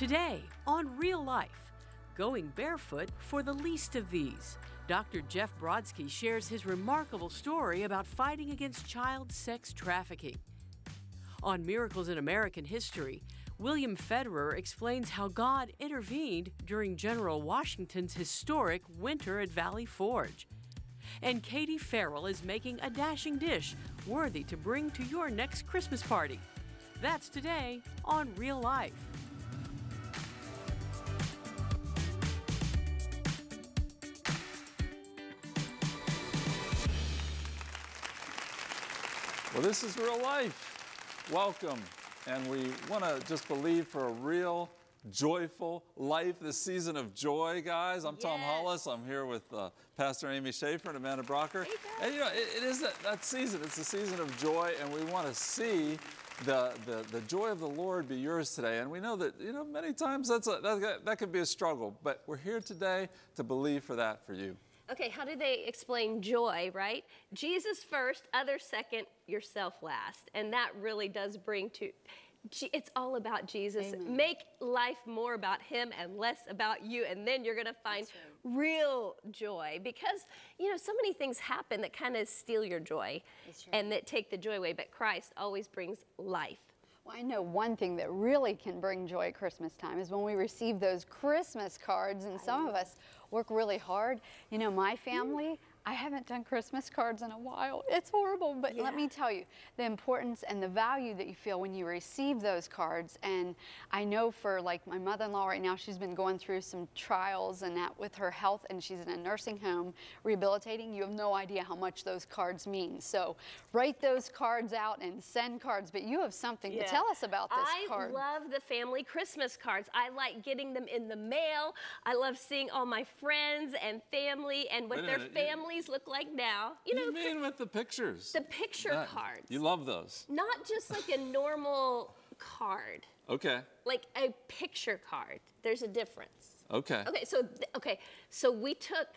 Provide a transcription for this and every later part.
Today on Real Life, going barefoot for the least of these. Dr. Jeff Brodsky shares his remarkable story about fighting against child sex trafficking. On Miracles in American History, William Federer explains how God intervened during General Washington's historic winter at Valley Forge. And Katie Farrell is making a dashing dish worthy to bring to your next Christmas party. That's today on Real Life. Well, this is real life. Welcome. And we want to just believe for a real, joyful life, this season of joy, guys. I'm Tom Hollis. I'm here with uh, Pastor Amy Schaefer and Amanda Brocker. Hey, guys. and you know, it, it is that, that season. It's a season of joy, and we want to see the, the, the joy of the Lord be yours today. And we know that, you know, many times that's a, that, that can be a struggle, but we're here today to believe for that for you. Okay, how do they explain joy, right? Jesus first, others second, yourself last. And that really does bring to it's all about Jesus. Make life more about him and less about you and then you're going to find real joy because you know so many things happen that kind of steal your joy and that take the joy away, but Christ always brings life. Well, I know one thing that really can bring joy at Christmas time is when we receive those Christmas cards, and some of us work really hard. You know, my family, I haven't done Christmas cards in a while. It's horrible, but let me tell you the importance and the value that you feel when you receive those cards. And I know for like my mother in law right now, she's been going through some trials and that with her health, and she's in a nursing home rehabilitating. You have no idea how much those cards mean. So write those cards out and send cards, but you have something to tell us about this I card. I love the family Christmas cards. I like getting them in the mail. I love seeing all my friends and family and what Wait their minute, you- families look like now. You know, What do you mean with the pictures? the picture cards. You love those. Not just like a normal card, Okay. like a picture card. There's a difference. Okay. Okay, so okay, so we took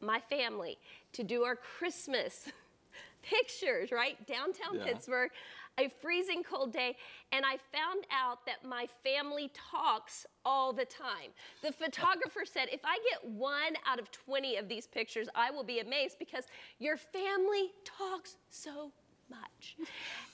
my family to do our Christmas pictures, right? Downtown Yeah. Pittsburgh, a freezing cold day, and I found out that my family talks all the time. The photographer said, if I get one out of 20 of these pictures, I will be amazed because your family talks so much.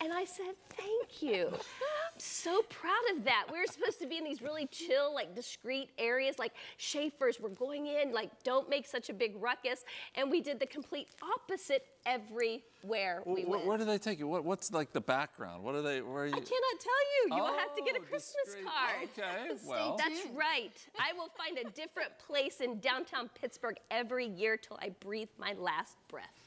And I said, thank you. I'm so proud of that. We were supposed to be in these really chill, like discreet areas, like Schaefer's. We're going in, like, don't make such a big ruckus. And we did the complete opposite everywhere we Wh- wh- went. Where do they take you? What, what's like the background? What are they? Where are you? I cannot tell you. You will have to get a Oh, Christmas discreet. card. Okay, well. That's right. I will find a different place in downtown Pittsburgh every year till I breathe my last breath.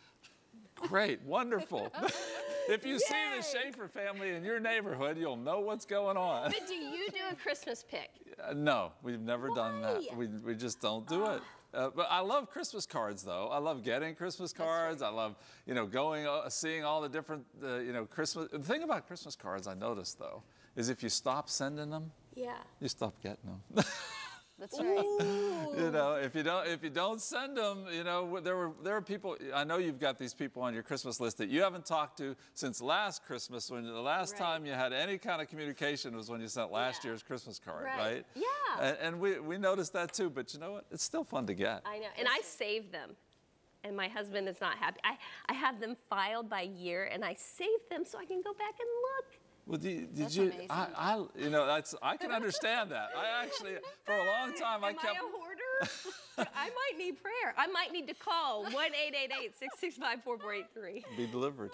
Great, wonderful. if you see the Schaefer family in your neighborhood, you'll know what's going on. But do you do a Christmas pick? Uh, no, we've never done that. We, we just don't do it. Uh, but I love Christmas cards, though. I love getting Christmas cards. I love, you know, going, uh, seeing all the different, uh, you know, Christmas. The thing about Christmas cards, I noticed though, is if you stop sending them, Yeah. you stop getting them. That's right. you know, if you don't if you don't send them, you know, there were there are people. I know you've got these people on your Christmas list that you haven't talked to since last Christmas. When the last Right. time you had any kind of communication was when you sent last Yeah. year's Christmas card, Right. right? Yeah. And, and we we noticed that too. But you know what? It's still fun to get. I know. And I save them. And my husband is not happy. I, I have them filed by year and I save them so I can go back and look. Well, did, did you? I, I, you know, that's I can understand that. I actually, for a long time, I kept. I a hoarder? I might need prayer. I might need to call 1 665 4483. be delivered.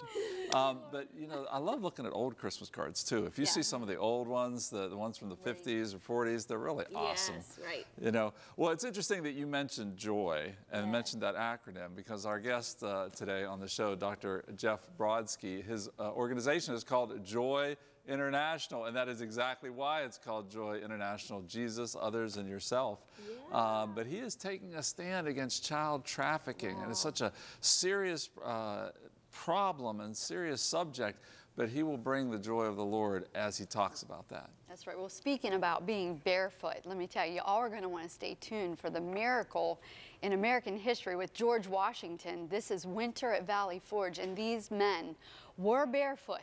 Um, but you know, I love looking at old Christmas cards too. If you see some of the old ones, the, the ones from the 50s or 40s, they're really awesome. Yes, right. You know, well, it's interesting that you mentioned joy and mentioned that acronym because our guest uh, today on the show, Dr. Jeff Brodsky, his uh, organization is called Joy International, and that is exactly why it's called Joy International Jesus, others, and yourself. Um, but he is taking a stand against child trafficking, and it's such a serious uh, problem and serious subject, but he will bring the joy of the Lord as he talks about that. That's right. Well, speaking about being barefoot, let me tell you, you all are going to want to stay tuned for the miracle in American history with George Washington. This is winter at Valley Forge, and these men were barefoot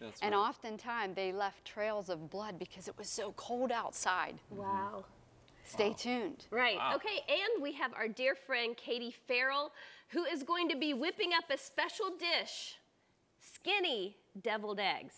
That's and right. oftentimes they left trails of blood because it was so cold outside. Mm-hmm. Wow. Stay tuned. Right. Okay. And we have our dear friend Katie Farrell, who is going to be whipping up a special dish skinny deviled eggs.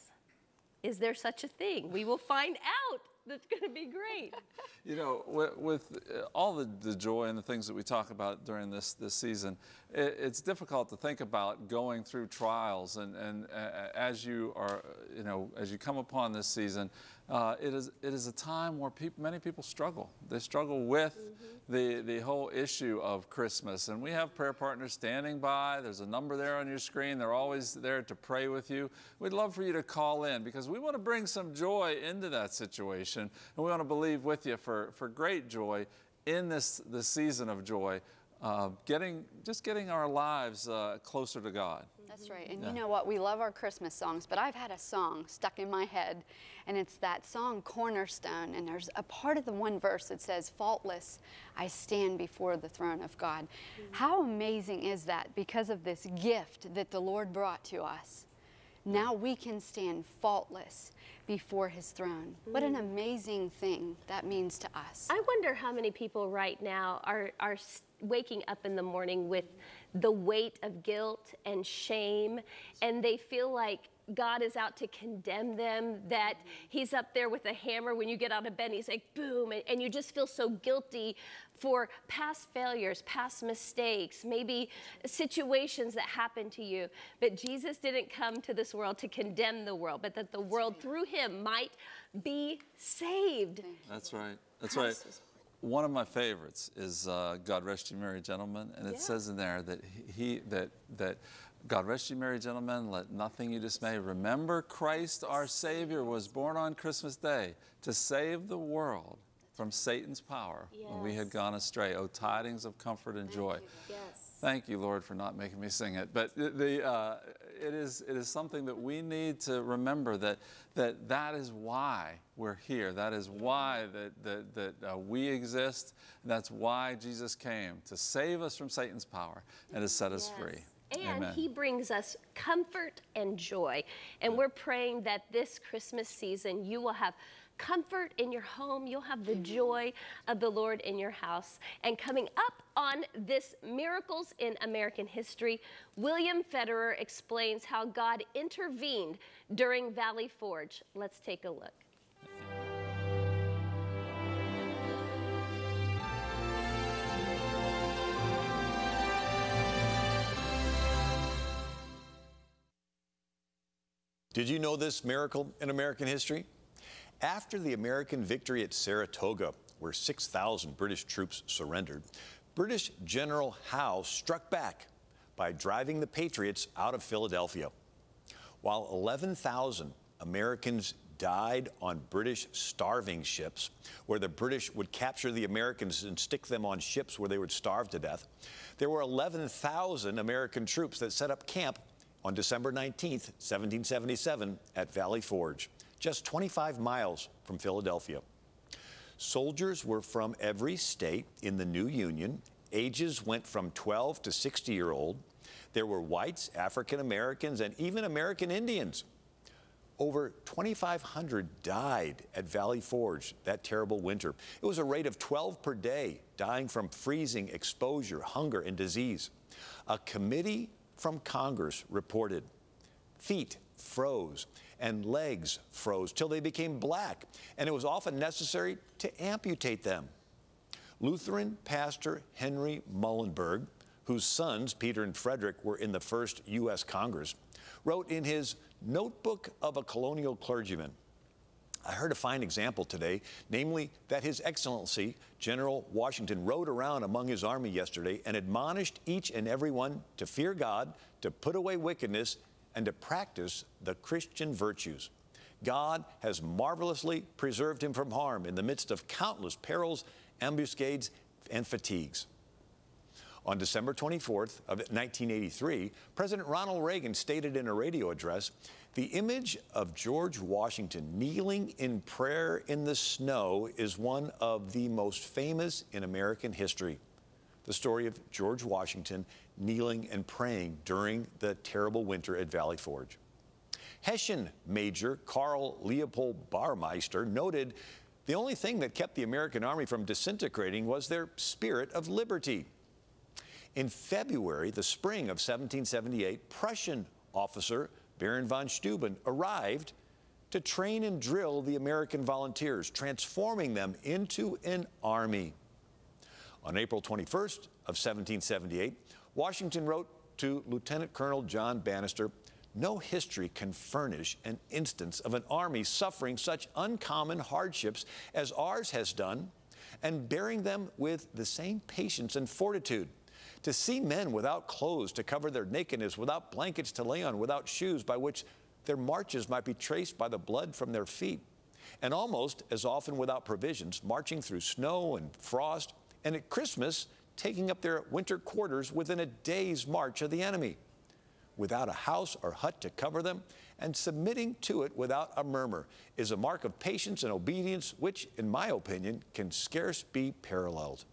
Is there such a thing? We will find out. That's going to be great. You know, with, with uh, all the, the joy and the things that we talk about during this, this season, it, it's difficult to think about going through trials. And, and uh, as you are, you know, as you come upon this season, uh, it, is, it is a time where people, many people struggle. They struggle with the, the whole issue of Christmas. And we have prayer partners standing by. There's a number there on your screen. They're always there to pray with you. We'd love for you to call in because we want to bring some joy into that situation. And we want to believe with you for, for great joy in this, this season of joy, uh, getting, just getting our lives uh, closer to God. That's right. And you know what? We love our Christmas songs, but I've had a song stuck in my head, and it's that song Cornerstone. And there's a part of the one verse that says, Faultless, I stand before the throne of God. How amazing is that because of this gift that the Lord brought to us? Now we can stand faultless before his throne. What an mm. amazing thing that means to us. I wonder how many people right now are, are waking up in the morning with the weight of guilt and shame, and they feel like God is out to condemn them, that He's up there with a hammer when you get out of bed, and He's like, boom, and, and you just feel so guilty for past failures, past mistakes, maybe situations that happened to you. But Jesus didn't come to this world to condemn the world, but that the world through Him might be saved. That's right. That's right. One of my favorites is uh, "God Rest You Merry Gentlemen," and it Yeah. says in there that he that that God rest you merry gentlemen. Let nothing you dismay. Remember, Christ our Savior was born on Christmas Day to save the world from Satan's power when we had gone astray. Oh, tidings of comfort and joy. Yes. Thank you, Lord, for not making me sing it. But the, uh, it, is, it is something that we need to remember that that, that is why we're here. That is why that, that, that uh, we exist. And That's why Jesus came to save us from Satan's power and to set us free. And Amen. he brings us comfort and joy. And we're praying that this Christmas season you will have comfort in your home, you'll have the joy of the Lord in your house. And coming up on this Miracles in American History, William Federer explains how God intervened during Valley Forge. Let's take a look. Did you know this miracle in American history? After the American victory at Saratoga, where 6,000 British troops surrendered, British General Howe struck back by driving the Patriots out of Philadelphia. While 11,000 Americans died on British starving ships, where the British would capture the Americans and stick them on ships where they would starve to death, there were 11,000 American troops that set up camp on December 19th, 1777, at Valley Forge, just 25 miles from Philadelphia. Soldiers were from every state in the new Union. Ages went from 12 to 60 year old. There were whites, African Americans, and even American Indians. Over 2,500 died at Valley Forge that terrible winter. It was a rate of 12 per day, dying from freezing, exposure, hunger, and disease. A committee from Congress reported feet froze and legs froze till they became black, and it was often necessary to amputate them. Lutheran pastor Henry Muhlenberg, whose sons, Peter and Frederick, were in the first U.S. Congress, wrote in his Notebook of a Colonial Clergyman I heard a fine example today, namely that His Excellency General Washington rode around among his army yesterday and admonished each and every one to fear God, to put away wickedness, and to practice the Christian virtues. God has marvelously preserved him from harm in the midst of countless perils, ambuscades, and fatigues. On December 24th of 1983, President Ronald Reagan stated in a radio address, the image of George Washington kneeling in prayer in the snow is one of the most famous in American history. The story of George Washington kneeling and praying during the terrible winter at Valley Forge. Hessian Major Karl Leopold Baurmeister noted the only thing that kept the American Army from disintegrating was their spirit of liberty. In February, the spring of 1778, Prussian officer Baron von Steuben arrived to train and drill the American volunteers, transforming them into an army. On April 21st of 1778, Washington wrote to Lieutenant Colonel John Bannister, no history can furnish an instance of an army suffering such uncommon hardships as ours has done and bearing them with the same patience and fortitude. To see men without clothes to cover their nakedness, without blankets to lay on, without shoes by which their marches might be traced by the blood from their feet, and almost as often without provisions, marching through snow and frost, and at Christmas taking up their winter quarters within a day's march of the enemy, without a house or hut to cover them, and submitting to it without a murmur is a mark of patience and obedience which, in my opinion, can scarce be paralleled.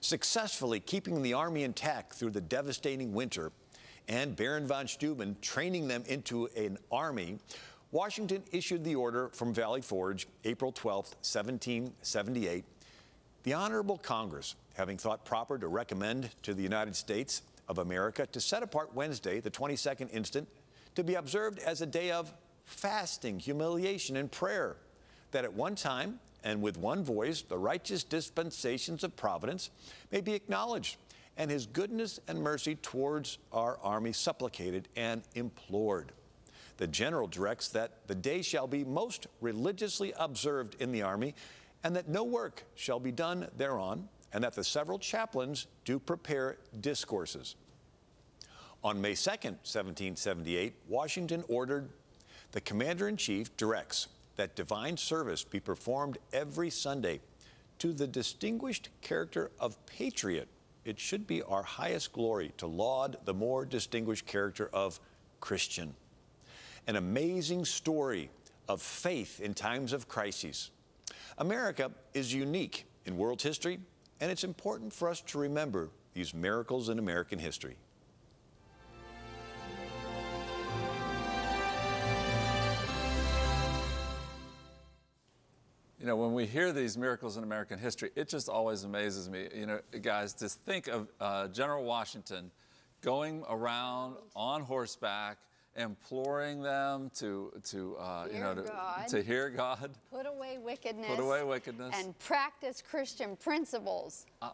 Successfully keeping the army intact through the devastating winter and Baron von Steuben training them into an army, Washington issued the order from Valley Forge April 12, 1778. The Honorable Congress, having thought proper to recommend to the United States of America to set apart Wednesday, the 22nd instant, to be observed as a day of fasting, humiliation, and prayer, that at one time and with one voice the righteous dispensations of providence may be acknowledged, and his goodness and mercy towards our army supplicated and implored. The general directs that the day shall be most religiously observed in the army, and that no work shall be done thereon, and that the several chaplains do prepare discourses. On May 2nd, 1778, Washington ordered the commander in chief directs that divine service be performed every Sunday to the distinguished character of patriot. It should be our highest glory to laud the more distinguished character of Christian. An amazing story of faith in times of crises. America is unique in world history, and it's important for us to remember these miracles in American history. You know, when we hear these miracles in American history, it just always amazes me. You know, guys, just think of uh, General Washington going around on horseback, imploring them to, to uh, you know, to, to, hear God, put away wickedness, put away wickedness, and practice Christian principles. I,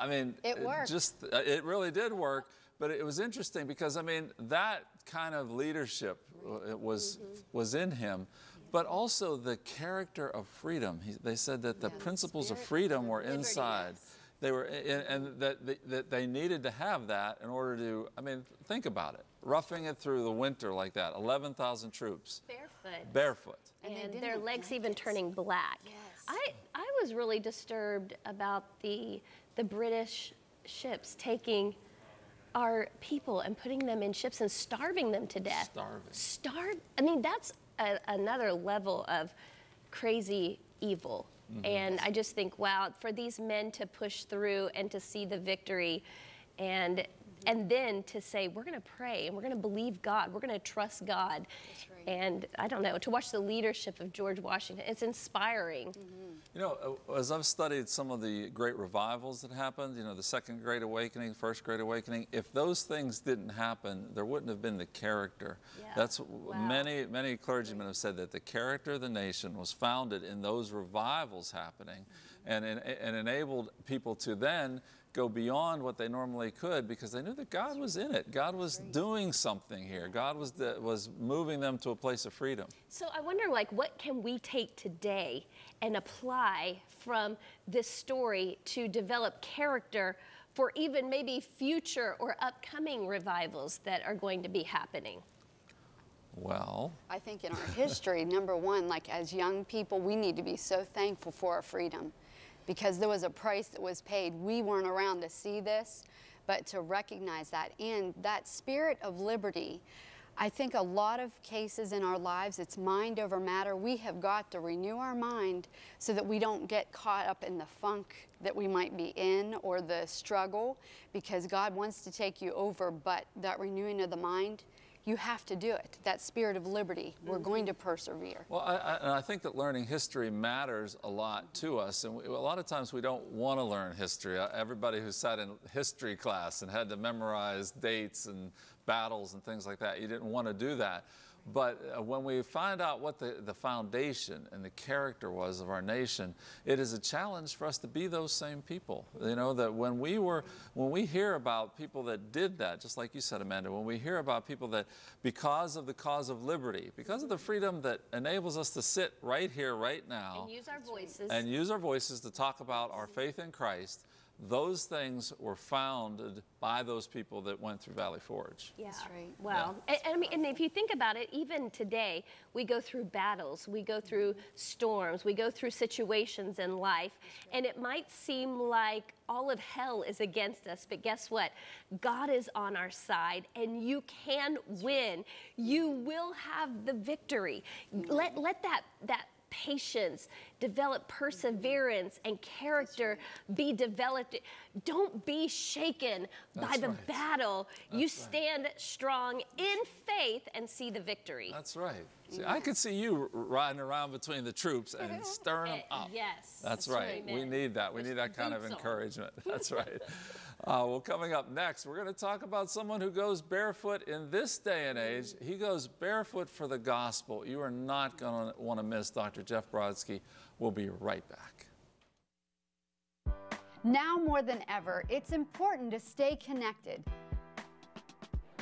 I mean, it worked. It just it really did work. But it was interesting because I mean that kind of leadership uh, was mm -hmm. was in him but also the character of freedom. He, they said that the yeah, principles of freedom were inside. They were, and that, that they needed to have that in order to, I mean, think about it. Roughing it through the winter like that, 11,000 troops. Barefoot. Barefoot. And, and their legs even turning black. Yes. I, I was really disturbed about the, the British ships taking our people and putting them in ships and starving them to death. Starving. Starve. I mean, that's a, another level of crazy evil. Mm-hmm. And I just think, wow, for these men to push through and to see the victory and and then to say we're going to pray and we're going to believe God, we're going to trust God. Right. And I don't know, to watch the leadership of George Washington, it's inspiring. Mm-hmm. You know, uh, as I've studied some of the great revivals that happened, you know, the Second Great Awakening, First Great Awakening, if those things didn't happen, there wouldn't have been the character. Yeah. That's wow. many, many clergymen have said that the character of the nation was founded in those revivals happening mm-hmm. and, and, and enabled people to then go beyond what they normally could because they knew that God was in it. God was doing something here. God was the, was moving them to a place of freedom. So I wonder, like, what can we take today and apply from this story to develop character for even maybe future or upcoming revivals that are going to be happening? Well, I think in our history, number one, like as young people, we need to be so thankful for our freedom because there was a price that was paid. We weren't around to see this, but to recognize that. And that spirit of liberty, I think a lot of cases in our lives, it's mind over matter. We have got to renew our mind so that we don't get caught up in the funk that we might be in or the struggle because God wants to take you over, but that renewing of the mind you have to do it. That spirit of liberty, we're going to persevere. Well, I, I, and I think that learning history matters a lot to us. And we, a lot of times we don't want to learn history. Uh, everybody who sat in history class and had to memorize dates and battles and things like that, you didn't want to do that. But uh, when we find out what the, the foundation and the character was of our nation, it is a challenge for us to be those same people. You know, that when we were, when we hear about people that did that, just like you said, Amanda, when we hear about people that, because of the cause of liberty, because of the freedom that enables us to sit right here, right now, And use our voices. and use our voices to talk about our faith in Christ, those things were founded by those people that went through Valley Forge. Yeah. That's right. Well, and, and I mean, and if you think about it, even today, we go through battles, we go through mm-hmm. storms, we go through situations in life, and it might seem like all of hell is against us, but guess what? God is on our side, and you can win. You will have the victory. Mm-hmm. Let let that that patience, develop perseverance and character be developed. Don't be shaken by the right. battle. you stand strong in faith and see the victory. That's right. See, I could see you riding around between the troops and stirring them Eh, up. yes, That's that's right. right, We need that. We need that kind of encouragement. That's right. Uh, well, coming up next, we're going to talk about someone who goes barefoot in this day and age. He goes barefoot for the gospel. You are not going to want to miss Dr. Jeff Brodsky. We'll be right back. Now more than ever, it's important to stay connected.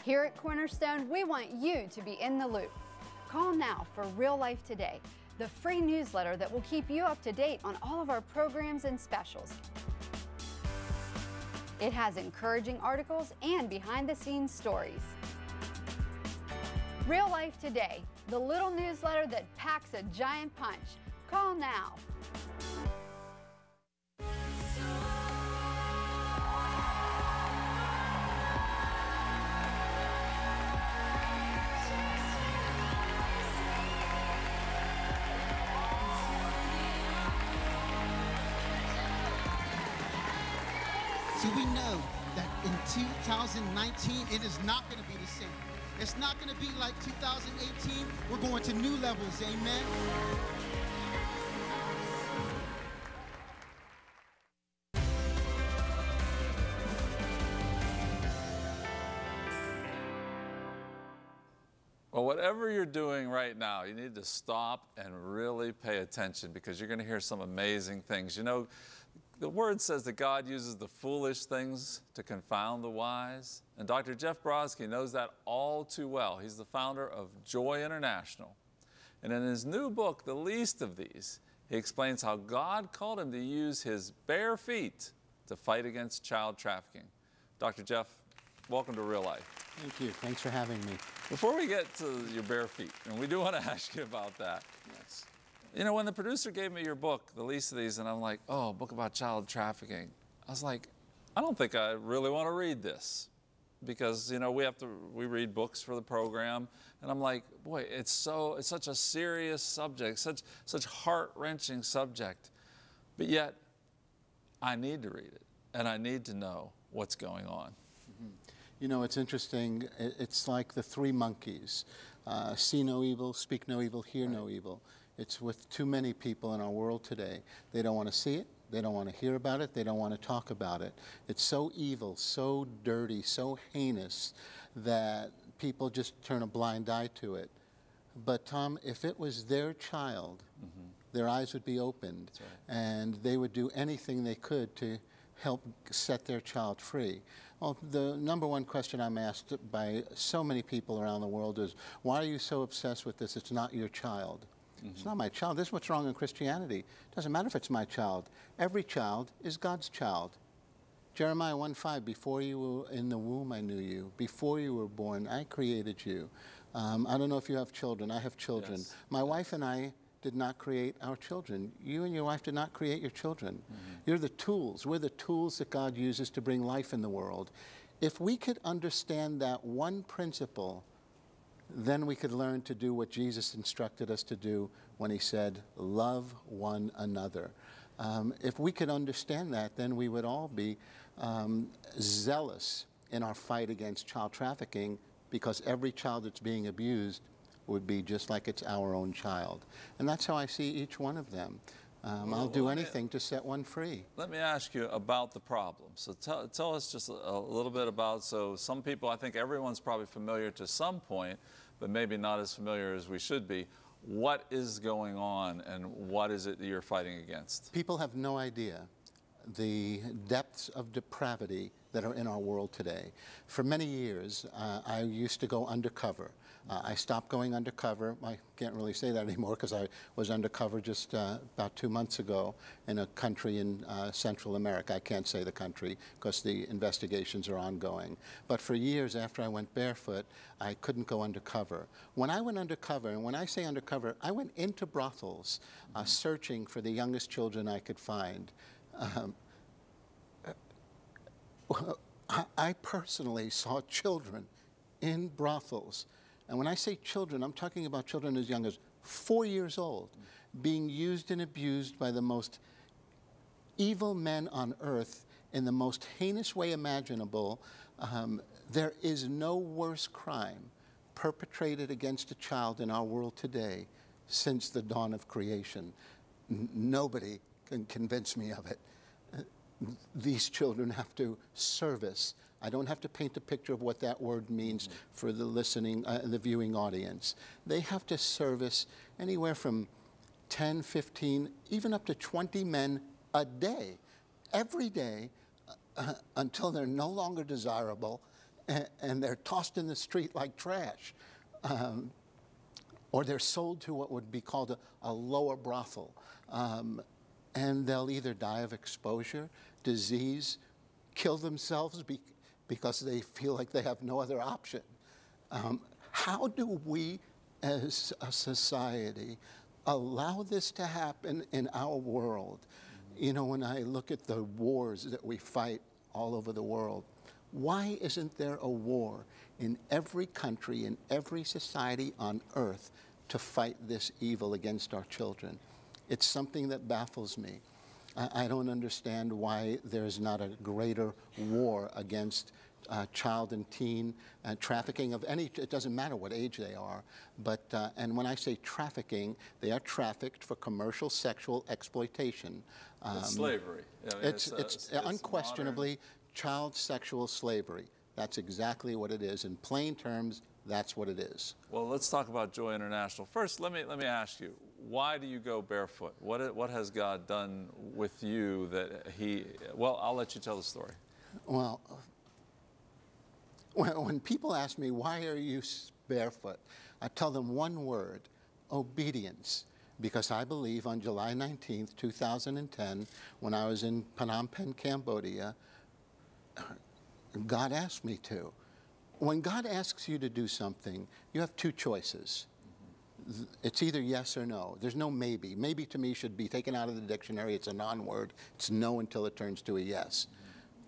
Here at Cornerstone, we want you to be in the loop. Call now for Real Life Today, the free newsletter that will keep you up to date on all of our programs and specials. It has encouraging articles and behind the scenes stories. Real Life Today, the little newsletter that packs a giant punch. Call now. It is not going to be the same. It's not going to be like 2018. We're going to new levels. Amen. Well, whatever you're doing right now, you need to stop and really pay attention because you're going to hear some amazing things. You know, the word says that God uses the foolish things to confound the wise. And Dr. Jeff Brodsky knows that all too well. He's the founder of Joy International. And in his new book, The Least of These, he explains how God called him to use his bare feet to fight against child trafficking. Dr. Jeff, welcome to Real Life. Thank you. Thanks for having me. Before we get to your bare feet, and we do want to ask you about that. You know, when the producer gave me your book, the least of these, and I'm like, oh, a book about child trafficking, I was like, I don't think I really want to read this because you know we have to we read books for the program, and I'm like, boy, it's so it's such a serious subject, such such heart wrenching subject, but yet I need to read it, and I need to know what's going on. You know, it's interesting. It's like the three monkeys uh, see no evil, speak no evil, hear no evil. It's with too many people in our world today. They don't want to see it, they don't want to hear about it, they don't want to talk about it. It's so evil, so dirty, so heinous that people just turn a blind eye to it. But, Tom, if it was their child, mm-hmm. their eyes would be opened and they would do anything they could to help set their child free. Well, the number one question I'm asked by so many people around the world is why are you so obsessed with this? It's not your child. It's not my child. This is what's wrong in Christianity. It doesn't matter if it's my child. Every child is God's child. Jeremiah 1 5, before you were in the womb, I knew you. Before you were born, I created you. Um, I don't know if you have children. I have children. Yes. My wife and I did not create our children. You and your wife did not create your children. You're the tools. We're the tools that God uses to bring life in the world. If we could understand that one principle, then we could learn to do what Jesus instructed us to do when he said, Love one another. Um, if we could understand that, then we would all be um, zealous in our fight against child trafficking because every child that's being abused would be just like it's our own child. And that's how I see each one of them. Um, I'll do anything to set one free. Let me ask you about the problem. So tell, tell us just a, a, little bit about, so some people, I think everyone's probably familiar to some point, but maybe not as familiar as we should be. What is going on and what is it that you're fighting against? People have no idea the depths of depravity that are in our world today. For many years, uh, I used to go undercover. Uh, I stopped going undercover. I can't really say that anymore because I was undercover just uh, about two months ago in a country in uh, Central America. I can't say the country because the investigations are ongoing. But for years after I went barefoot, I couldn't go undercover. When I went undercover, and when I say undercover, I went into brothels uh, searching for the youngest children I could find. Um, I personally saw children in brothels. And when I say children, I'm talking about children as young as four years old being used and abused by the most evil men on earth in the most heinous way imaginable. Um, there is no worse crime perpetrated against a child in our world today since the dawn of creation. N nobody can convince me of it these children have to service. I don't have to paint a picture of what that word means for the listening, uh, the viewing audience. They have to service anywhere from 10, 15, even up to 20 men a day, every day, uh, until they're no longer desirable and, and, they're tossed in the street like trash. Um, or they're sold to what would be called a, a lower brothel. Um, and they'll either die of exposure, disease, kill themselves because they feel like they have no other option. Um, how do we as a society allow this to happen in our world? You know, when I look at the wars that we fight all over the world, why isn't there a war in every country, in every society on earth to fight this evil against our children? It's something that baffles me. I, I don't understand why there's not a greater war against uh, child and teen uh, trafficking of any, it doesn't matter what age they are, but, uh, and when I say trafficking, they are trafficked for commercial sexual exploitation. Um, it's slavery. I mean, it's, it's, it's, it's, unquestionably modern. child sexual slavery. That's exactly what it is. In plain terms, that's what it is. Well, let's talk about Joy International. First, let me, let me ask you, why do you go barefoot? What, what has God done with you that he, well, I'll let you tell the story. Well, when, when people ask me, why are you barefoot? I tell them one word, obedience. Because I believe on July 19th, 2010, when I was in Phnom Penh, Cambodia, God asked me to when God asks you to do something, you have two choices. It's either yes or no. There's no maybe. Maybe to me should be taken out of the dictionary. It's a non word. It's no until it turns to a yes.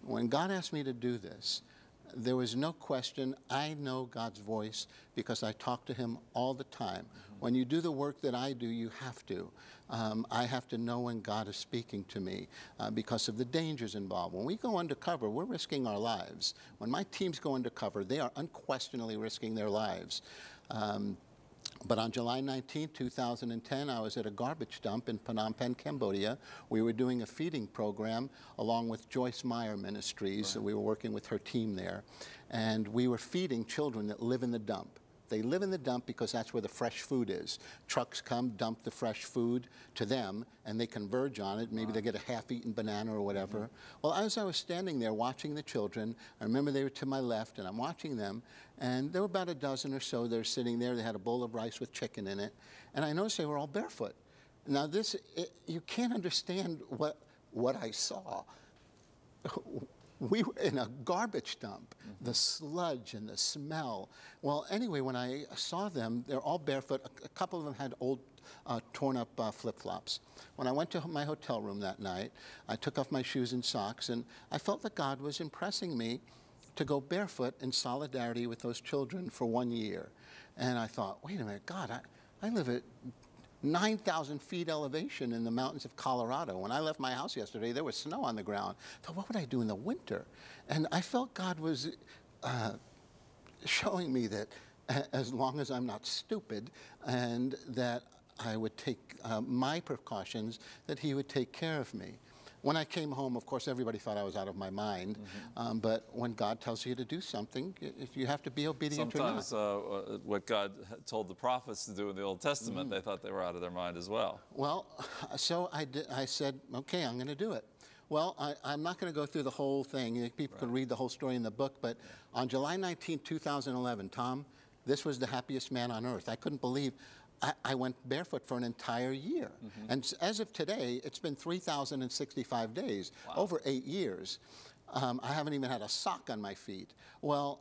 When God asked me to do this, there was no question. I know God's voice because I talk to Him all the time. When you do the work that I do, you have to. Um, I have to know when God is speaking to me uh, because of the dangers involved. When we go undercover, we're risking our lives. When my teams go undercover, they are unquestionably risking their lives. Um, but on July 19, 2010, I was at a garbage dump in Phnom Penh, Cambodia. We were doing a feeding program along with Joyce Meyer Ministries. Right. We were working with her team there. And we were feeding children that live in the dump. They live in the dump because that's where the fresh food is. Trucks come, dump the fresh food to them, and they converge on it. Maybe they get a half-eaten banana or whatever. Mm -hmm. Well, as I was standing there watching the children, I remember they were to my left, and I'm watching them, and there were about a dozen or so. They're sitting there. They had a bowl of rice with chicken in it, and I noticed they were all barefoot. Now, this it, you can't understand what what I saw we were in a garbage dump, mm -hmm. the sludge and the smell. Well, anyway, when I saw them, they're all barefoot. A, a couple of them had old, uh, torn up uh, flip flops. When I went to my hotel room that night, I took off my shoes and socks, and I felt that God was impressing me to go barefoot in solidarity with those children for one year. And I thought, wait a minute, God, I, I live at 9,000 feet elevation in the mountains of Colorado. When I left my house yesterday, there was snow on the ground. I thought, what would I do in the winter? And I felt God was uh, showing me that as long as I'm not stupid and that I would take uh, my precautions, that he would take care of me. When I came home, of course, everybody thought I was out of my mind. Mm-hmm. Um, but when God tells you to do something, if you have to be obedient Sometimes, uh, uh, what God told the prophets to do in the Old Testament, mm. they thought they were out of their mind as well. Well, so I, did, I said, okay, I'm going to do it. Well, I, am not going to go through the whole thing. People right. can read the whole story in the book. But on July 19, 2011, Tom, this was the happiest man on earth. I couldn't believe I, I went barefoot for an entire year. Mm-hmm. And as of today, it's been 3,065 days, wow. over eight years. Um, I haven't even had a sock on my feet. Well,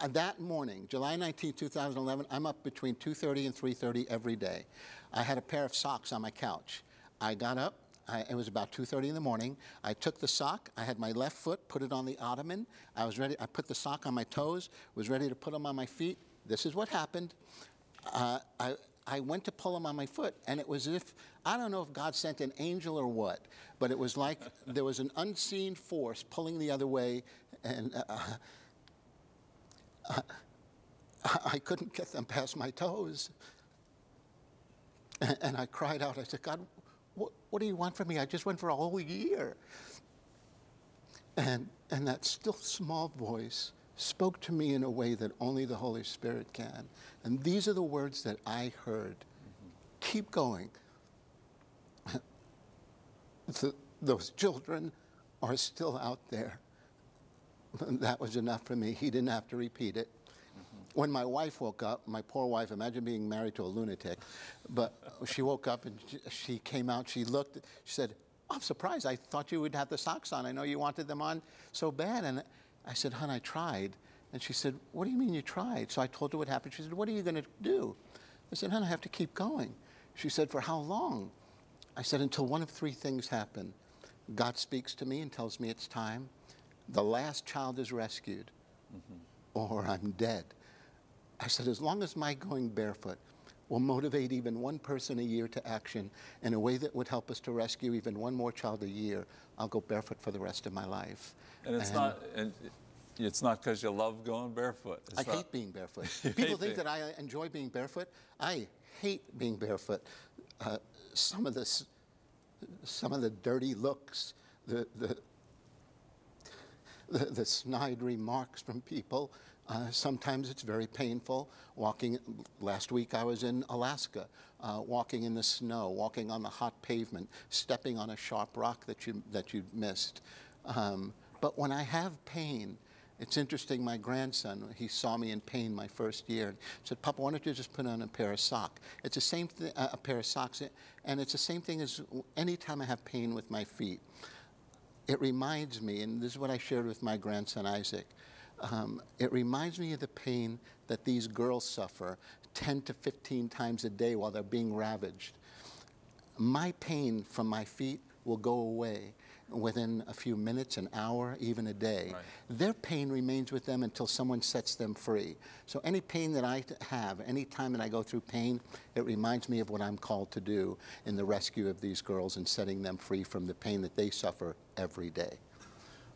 uh, that morning, July 19, 2011, I'm up between 2.30 and 3.30 every day. I had a pair of socks on my couch. I got up, I, it was about 2.30 in the morning. I took the sock, I had my left foot, put it on the ottoman. I was ready, I put the sock on my toes, was ready to put them on my feet. This is what happened uh, I, I went to pull him on my foot, and it was as if, I don't know if God sent an angel or what, but it was like there was an unseen force pulling the other way, and uh, I, I couldn't get them past my toes. And, and I cried out, I said, God, what, what do you want from me? I just went for a whole year. And, and that still small voice spoke to me in a way that only the Holy Spirit can. And these are the words that I heard. Mm-hmm. Keep going. the, those children are still out there. that was enough for me. He didn't have to repeat it. Mm-hmm. When my wife woke up, my poor wife, imagine being married to a lunatic, but she woke up and she came out, she looked, she said, I'm surprised. I thought you would have the socks on. I know you wanted them on so bad. And I said, hon, I tried. And she said, what do you mean you tried? So I told her what happened. She said, what are you going to do? I said, hon, I have to keep going. She said, for how long? I said, until one of three things happen. God speaks to me and tells me it's time. The last child is rescued, mm-hmm. or I'm dead. I said, as long as my going barefoot will motivate even one person a year to action in a way that would help us to rescue even one more child a year, I'll go barefoot for the rest of my life. And it's and not. And it's not because you love going barefoot. It's I not. hate being barefoot. People think that I enjoy being barefoot. I hate being barefoot. Uh, some of the some of the dirty looks, the the the, the snide remarks from people. Uh, sometimes it's very painful. Walking last week, I was in Alaska, uh, walking in the snow, walking on the hot pavement, stepping on a sharp rock that you that you missed. Um, but when I have pain, it's interesting, my grandson, he saw me in pain my first year and said, Papa, why don't you just put on a pair of socks? It's the same thing, uh, a pair of socks, and it's the same thing as anytime I have pain with my feet. It reminds me, and this is what I shared with my grandson Isaac, um, it reminds me of the pain that these girls suffer 10 to 15 times a day while they're being ravaged. My pain from my feet will go away within a few minutes, an hour, even a day. Right. Their pain remains with them until someone sets them free. So any pain that I have, any time that I go through pain, it reminds me of what I'm called to do in the rescue of these girls and setting them free from the pain that they suffer every day.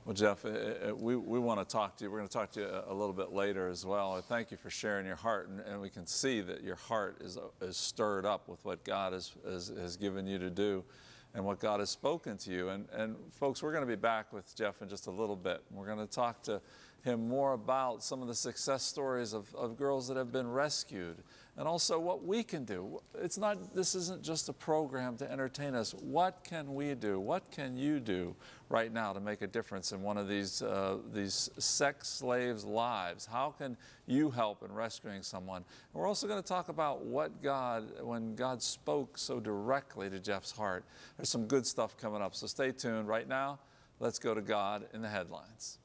Well, Jeff, uh, uh we, we want to talk to you. We're going to talk to you a, little bit later as well. I thank you for sharing your heart, and, and we can see that your heart is, uh, is stirred up with what God has, has, has given you to do and what God has spoken to you. And, and folks, we're going to be back with Jeff in just a little bit. We're going to talk to him more about some of the success stories of, of girls that have been rescued and also what we can do. It's not, this isn't just a program to entertain us. What can we do? What can you do right now to make a difference in one of these, uh, these sex slaves' lives? How can you help in rescuing someone? And we're also going to talk about what God, when God spoke so directly to Jeff's heart. There's some good stuff coming up, so stay tuned. Right now, let's go to God in the headlines.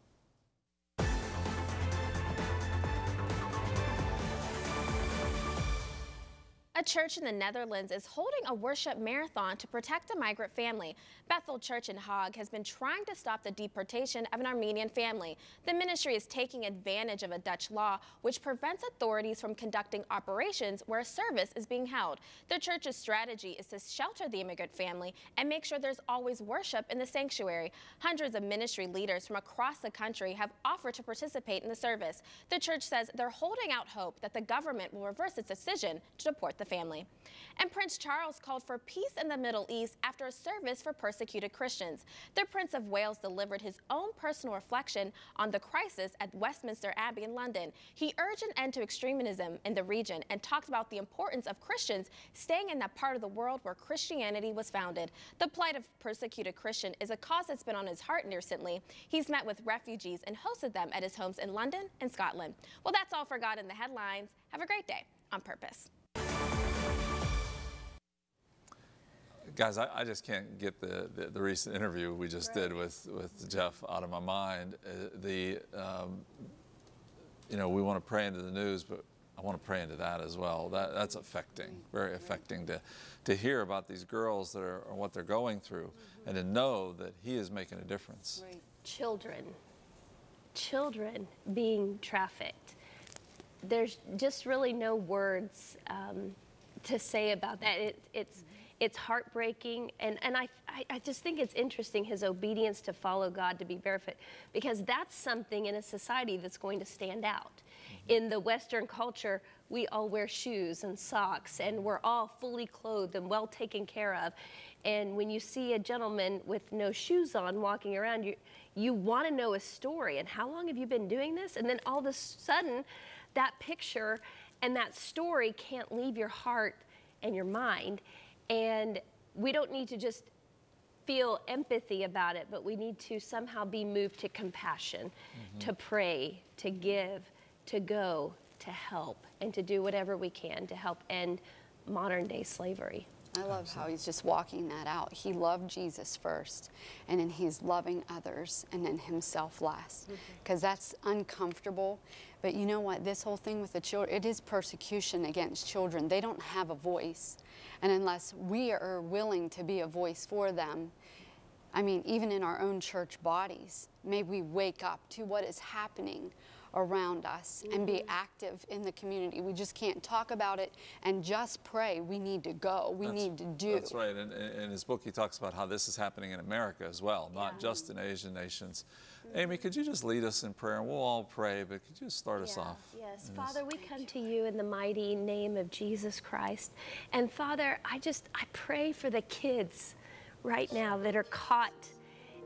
A church in the Netherlands is holding a worship marathon to protect a migrant family. Bethel Church in Hague has been trying to stop the deportation of an Armenian family. The ministry is taking advantage of a Dutch law which prevents authorities from conducting operations where a service is being held. The church's strategy is to shelter the immigrant family and make sure there's always worship in the sanctuary. Hundreds of ministry leaders from across the country have offered to participate in the service. The church says they're holding out hope that the government will reverse its decision to deport the family. And Prince Charles called for peace in the Middle East after a service for persecuted Christians. The Prince of Wales delivered his own personal reflection on the crisis at Westminster Abbey in London. He urged an end to extremism in the region and talked about the importance of Christians staying in that part of the world where Christianity was founded. The plight of persecuted Christian is a cause that's been on his heart recently. He's met with refugees and hosted them at his homes in London and Scotland. Well, that's all for God in the headlines. Have a great day on purpose. Guys, I, I, just can't get the, the, the, recent interview we just right. did with, with Jeff out of my mind. Uh, the, um, you know, we want to pray into the news, but I want to pray into that as well. That, that's affecting, very affecting to, to hear about these girls that are, what they're going through mm-hmm. and to know that he is making a difference. Right. Children, children being trafficked. There's just really no words um, to say about that. It, it's, it's heartbreaking. And, and I, I, just think it's interesting his obedience to follow God, to be barefoot, because that's something in a society that's going to stand out. Mm-hmm. In the Western culture, we all wear shoes and socks, and we're all fully clothed and well taken care of. And when you see a gentleman with no shoes on walking around, you, you want to know his story and how long have you been doing this? And then all of a sudden, that picture and that story can't leave your heart and your mind. And we don't need to just feel empathy about it, but we need to somehow be moved to compassion, mm-hmm. to pray, to give, to go, to help, and to do whatever we can to help end modern day slavery. I love how he's just walking that out. He loved Jesus first, and then he's loving others, and then himself last. Because mm-hmm. that's uncomfortable. But you know what? This whole thing with the children, it is persecution against children. They don't have a voice. And unless we are willing to be a voice for them, I mean, even in our own church bodies, may we wake up to what is happening around us mm-hmm. and be mm-hmm. active in the community. We just can't talk about it and just pray. We need to go. We that's, need to do. That's right. And in his book, he talks about how this is happening in America as well, not yeah. just in Asian nations. Mm-hmm. Amy, could you just lead us in prayer? And we'll all pray, but could you just start us off? Yes. Father, we come to you in the mighty name of Jesus Christ. And Father, I just, I pray for the kids right now that are caught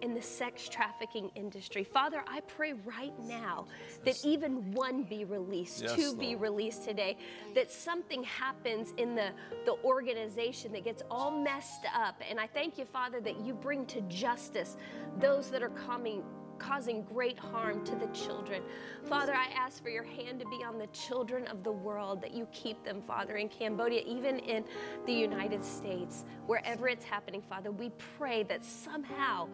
in the sex trafficking industry. Father, I pray right now that even one be released, yes, two Lord. be released today, that something happens in the, the organization that gets all messed up. And I thank you, Father, that you bring to justice those that are coming causing great harm to the children. Father, I ask for your hand to be on the children of the world, that you keep them, Father, in Cambodia, even in the United States, wherever it's happening, Father. We pray that somehow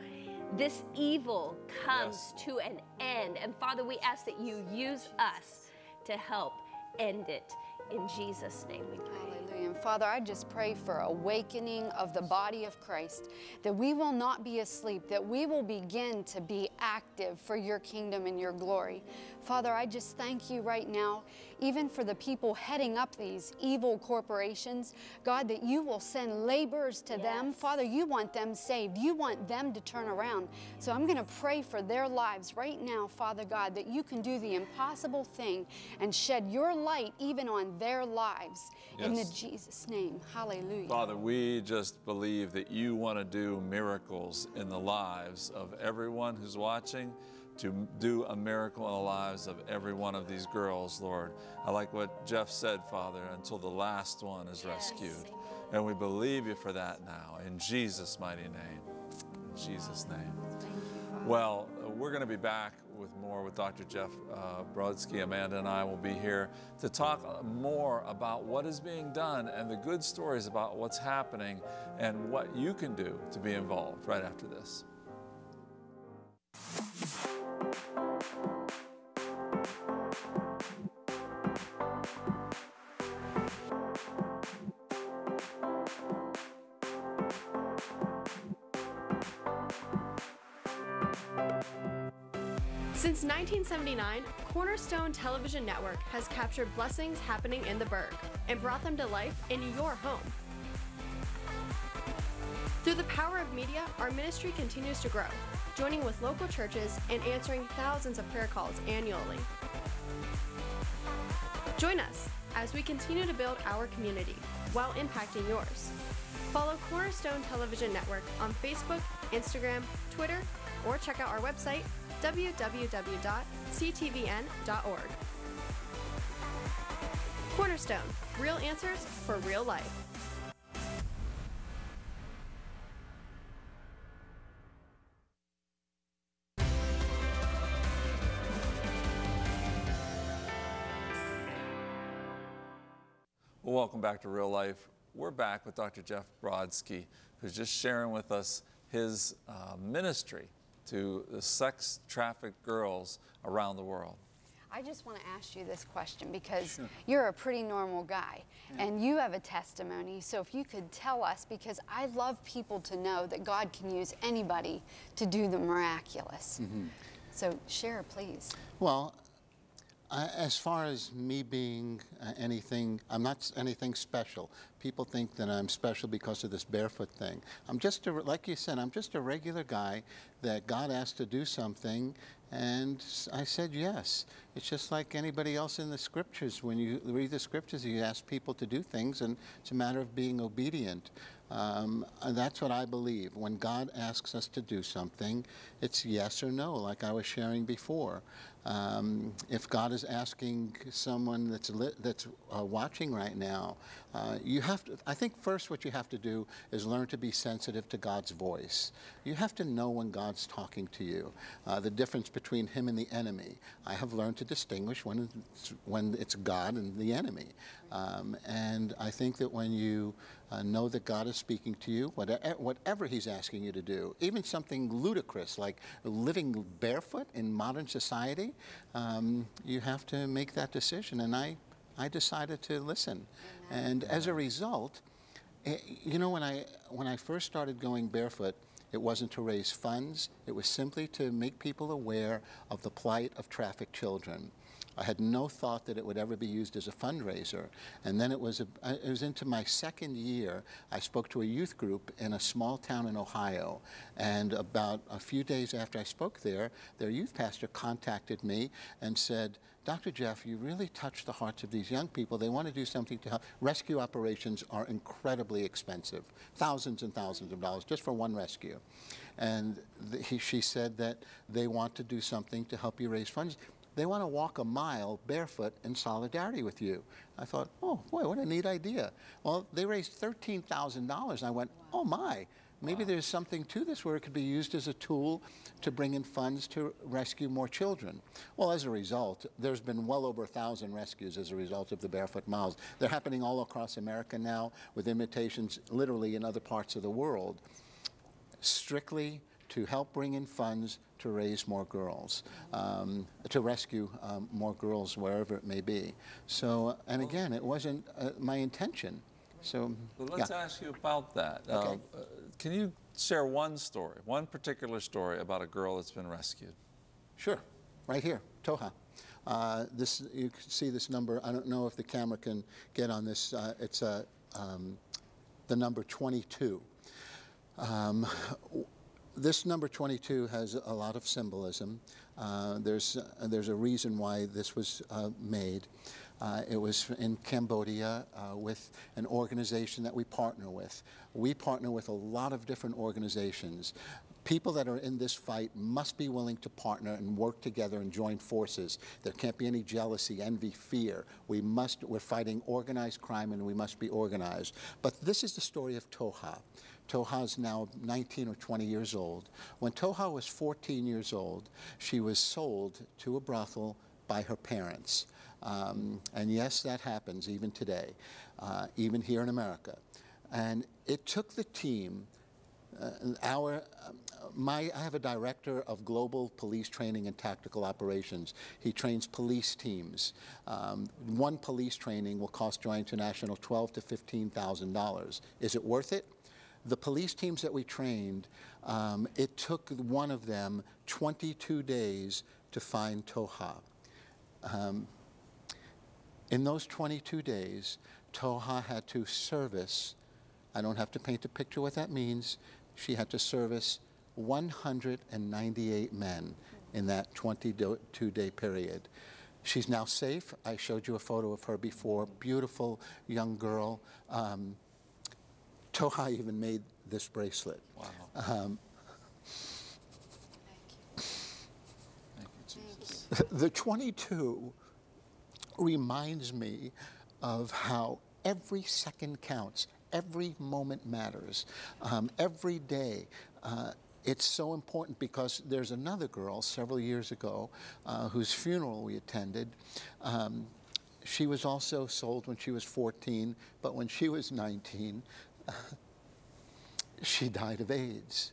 this evil comes yes. to an end. And Father, we ask that you use us to help end it. In Jesus' name we pray. Hallelujah. And Father, I just pray for awakening of the body of Christ, that we will not be asleep, that we will begin to be active for your kingdom and your glory. Father, I just thank you right now, even for the people heading up these evil corporations. God, that you will send laborers to yes. them. Father, you want them saved. You want them to turn around. So I'm going to pray for their lives right now, Father God, that you can do the impossible thing and shed your light even on their lives. Yes. In the Jesus' name. Hallelujah. Father, we just believe that you want to do miracles in the lives of everyone who's watching to do a miracle in the lives of every one of these girls, Lord. I like what Jeff said, Father, until the last one is rescued. And we believe you for that now, in Jesus' mighty name. In Jesus' name. Well, we're going to be back with more with Dr. Jeff uh, Brodsky. Amanda and I will be here to talk more about what is being done and the good stories about what's happening and what you can do to be involved right after this. Since 1979, Cornerstone Television Network has captured blessings happening in the Burgh and brought them to life in your home. Through the power of media, our ministry continues to grow, joining with local churches and answering thousands of prayer calls annually. Join us as we continue to build our community while impacting yours. Follow Cornerstone Television Network on Facebook, Instagram, Twitter, or check out our website www.ctvn.org. Cornerstone, real answers for real life. Welcome back to Real Life. We're back with Dr. Jeff Brodsky, who's just sharing with us his uh, ministry to the sex trafficked girls around the world. I just want to ask you this question because sure. you're a pretty normal guy yeah. and you have a testimony. So if you could tell us, because I love people to know that God can use anybody to do the miraculous. Mm -hmm. So share, please. Well, as far as me being uh, anything, I'm not anything special. People think that I'm special because of this barefoot thing. I'm just, a, like you said, I'm just a regular guy that God asked to do something, and I said yes. It's just like anybody else in the scriptures. When you read the scriptures, you ask people to do things, and it's a matter of being obedient. Um, that's what I believe. When God asks us to do something, it's yes or no, like I was sharing before. Um, if God is asking someone that's that's uh, watching right now, uh, you have to. I think first what you have to do is learn to be sensitive to God's voice. You have to know when God's talking to you. Uh, the difference between Him and the enemy. I have learned to distinguish when it's, when it's God and the enemy. Um, and I think that when you uh, know that God is speaking to you, whatever, whatever He's asking you to do, even something ludicrous like living barefoot in modern society, um, you have to make that decision. And I, I decided to listen. And as a result, eh, you know, when I, when I first started going barefoot, it wasn't to raise funds. It was simply to make people aware of the plight of trafficked children. I had no thought that it would ever be used as a fundraiser. And then it was, a, it was into my second year, I spoke to a youth group in a small town in Ohio. And about a few days after I spoke there, their youth pastor contacted me and said, Dr. Jeff, you really touch the hearts of these young people. They want to do something to help. Rescue operations are incredibly expensive, thousands and thousands of dollars just for one rescue. And the, he, she said that they want to do something to help you raise funds. They want to walk a mile barefoot in solidarity with you. I thought, oh, boy, what a neat idea. Well, they raised $13,000. and I went, oh, my. Maybe wow. there's something to this where it could be used as a tool to bring in funds to rescue more children. Well, as a result, there's been well over a thousand rescues as a result of the Barefoot Miles. They're happening all across America now with imitations literally in other parts of the world. Strictly to help bring in funds to raise more girls, um, to rescue um, more girls wherever it may be. So, and again, it wasn't uh, my intention. So, well, let's yeah. ask you about that. Okay. Uh, can you share one story, one particular story about a girl that's been rescued? Sure, right here, Toha. Uh, this you can see this number. I don't know if the camera can get on this. Uh, it's a um, the number 22. Um, this number 22 has a lot of symbolism. Uh, there's, uh, there's a reason why this was uh, made. Uh, it was in Cambodia uh, with an organization that we partner with. We partner with a lot of different organizations. People that are in this fight must be willing to partner and work together and join forces. There can't be any jealousy, envy, fear. We must, we're fighting organized crime and we must be organized. But this is the story of Toha. Toha is now 19 or 20 years old. When Toha was 14 years old, she was sold to a brothel by her parents. Um, and yes, that happens even today, uh, even here in America. And it took the team, uh, our, uh, my, I have a director of global police training and tactical operations. He trains police teams. Um, one police training will cost Joy International twelve to fifteen thousand dollars. Is it worth it? The police teams that we trained, um, it took one of them 22 days to find Toha. Um, in those 22 days, Toha had to service, I don't have to paint a picture what that means, she had to service 198 men in that 22 day period. She's now safe. I showed you a photo of her before. Beautiful young girl. Um, Toha even made this bracelet. Wow. Um, Thank you, Jesus. the 22 reminds me of how every second counts, every moment matters, um, every day. Uh, it's so important because there's another girl several years ago uh, whose funeral we attended. Um, she was also sold when she was 14, but when she was 19, she died of AIDS.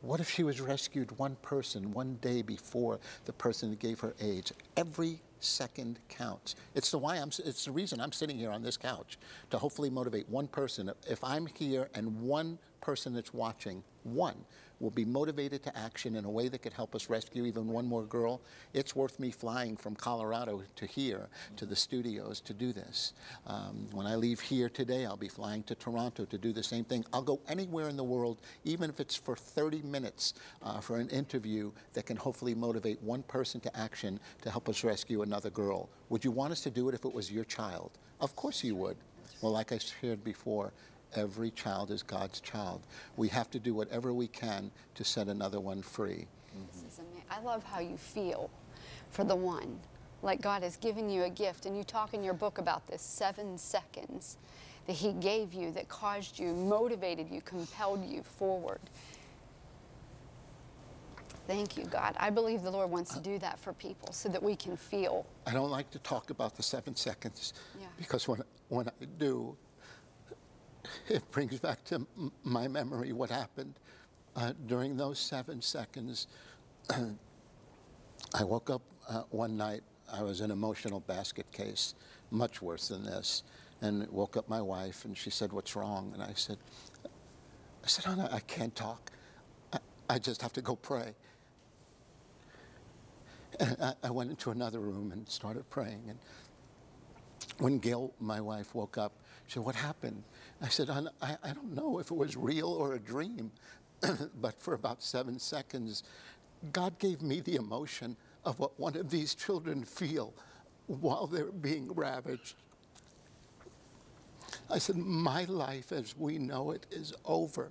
What if she was rescued one person one day before the person that gave her AIDS? Every second counts. It's the why I'm. It's the reason I'm sitting here on this couch to hopefully motivate one person. If I'm here and one person that's watching, one will be motivated to action in a way that could help us rescue even one more girl, it's worth me flying from Colorado to here, to the studios to do this. Um, when I leave here today, I'll be flying to Toronto to do the same thing. I'll go anywhere in the world, even if it's for 30 minutes uh, for an interview that can hopefully motivate one person to action to help us rescue another girl. Would you want us to do it if it was your child? Of course you would. Well, like I shared before, Every child is God's child. We have to do whatever we can to set another one free. This is amazing. I love how you feel for the one. Like God has given you a gift, and you talk in your book about this seven seconds that He gave you that caused you, motivated you, compelled you forward. Thank you, God. I believe the Lord wants to uh, do that for people so that we can feel. I don't like to talk about the seven seconds Yeah. because when, when I do, it brings back to my memory what happened uh, during those seven seconds. I woke up uh, one night. I was in emotional basket case, much worse than this, and woke up my wife, and she said, "What's wrong?" And I said, "I said, Anna, I can't talk. I, I just have to go pray." And I, I went into another room and started praying. And when Gail, my wife, woke up, she said, What happened? I said, I, I don't know if it was real or a dream, but for about seven seconds, God gave me the emotion of what one of these children feel while they're being ravaged. I said, My life as we know it is over.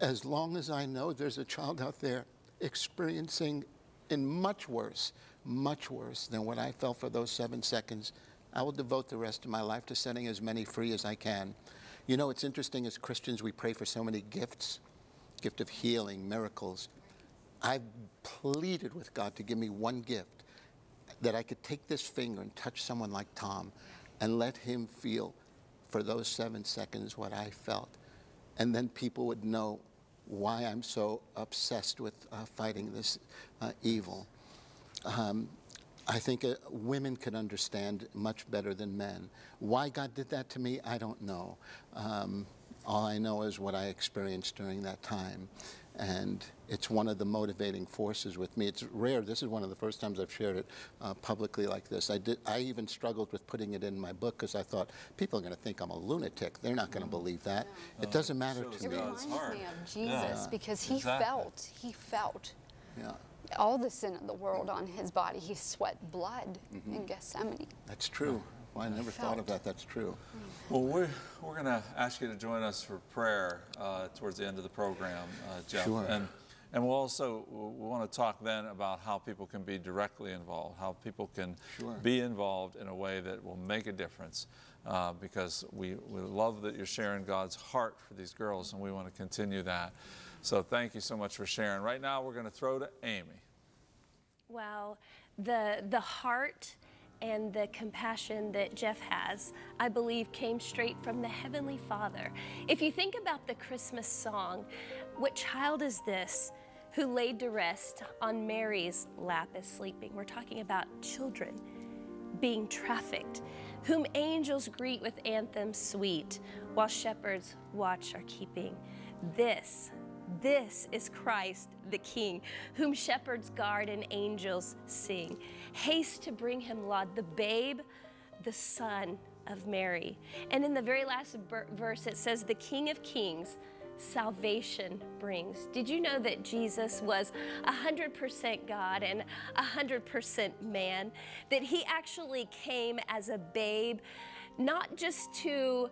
As long as I know there's a child out there experiencing in much worse, much worse than what I felt for those seven seconds, I will devote the rest of my life to setting as many free as I can. You know, it's interesting as Christians, we pray for so many gifts gift of healing, miracles. I've pleaded with God to give me one gift that I could take this finger and touch someone like Tom and let him feel for those seven seconds what I felt. And then people would know why I'm so obsessed with uh, fighting this uh, evil. Um, I think uh, women can understand much better than men. Why God did that to me, I don't know. Um, all I know is what I experienced during that time. And it's one of the motivating forces with me. It's rare. This is one of the first times I've shared it uh, publicly like this. I, did, I even struggled with putting it in my book because I thought people are going to think I'm a lunatic. They're not going to believe that. It doesn't matter shows to me. God's reminds me of Jesus Yeah. because he Exactly. felt, he felt Yeah, all the sin of the world on his body. He sweat blood Mm-hmm. in Gethsemane. that's true. Well, I never thought of that. That's true. Well, we're, we're going to ask you to join us for prayer uh, towards the end of the program, uh, Jeff. Sure. And, and we'll also we want to talk then about how people can be directly involved, how people can Sure. be involved in a way that will make a difference. Uh, because we, we love that you're sharing God's heart for these girls, and we want to continue that. So thank you so much for sharing. Right now, we're going to throw to Amy. Well, the the heart and the compassion that Jeff has, I believe, came straight from the Heavenly Father. If you think about the Christmas song, what child is this who laid to rest on Mary's lap is sleeping? We're talking about children being trafficked, whom angels greet with anthems sweet, while shepherds watch are keeping. This This is Christ the King, whom shepherds guard and angels sing. Haste to bring him laud, the babe, the son of Mary. And in the very last verse, it says, The King of Kings salvation brings. Did you know that Jesus was 100% God and 100% man? That he actually came as a babe not just to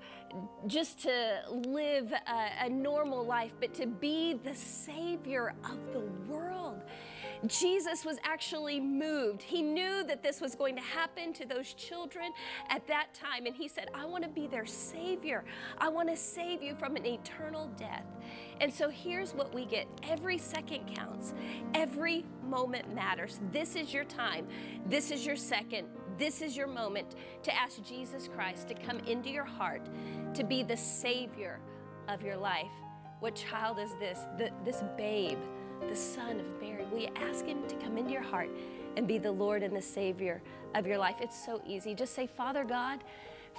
just to live a, a, normal life but to be the savior of the world Jesus was actually moved. He knew that this was going to happen to those children at that time. And he said, I want to be their Savior. I want to save you from an eternal death. And so here's what we get every second counts, every moment matters. This is your time, this is your second. This is your moment to ask Jesus Christ to come into your heart, to be the Savior of your life. What child is this? The, this babe the Son of Mary. Will you ask Him to come into your heart and be the Lord and the Savior of your life? It's so easy. Just say, Father God,